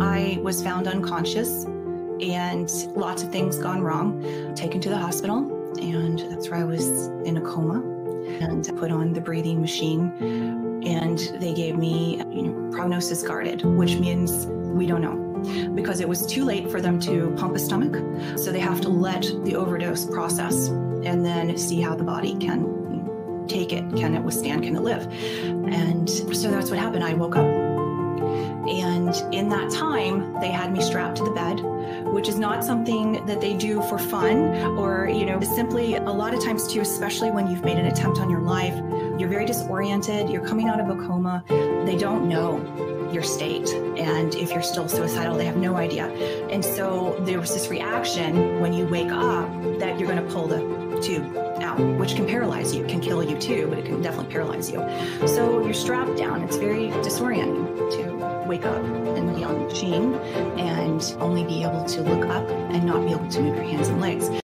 I was found unconscious and lots of things gone wrong. Taken to the hospital, and that's where I was in a coma and put on the breathing machine. And they gave me, you know, prognosis guarded, which means we don't know because it was too late for them to pump a stomach. So they have to let the overdose process and then see how the body can take it. Can it withstand? Can it live? And so that's what happened. I woke up and in that time, they had me strapped to the bed, which is not something that they do for fun or, you know, simply a lot of times too, especially when you've made an attempt on your life, you're very disoriented, you're coming out of a coma, they don't know your state. And if you're still suicidal, they have no idea. And so there was this reaction when you wake up that you're going to pull the tube out, which can paralyze you, can kill you too, but it can definitely paralyze you. So you're strapped down. It's very disorienting to wake up and be on the machine and only be able to look up and not be able to move your hands and legs.